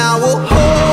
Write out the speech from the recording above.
I will hold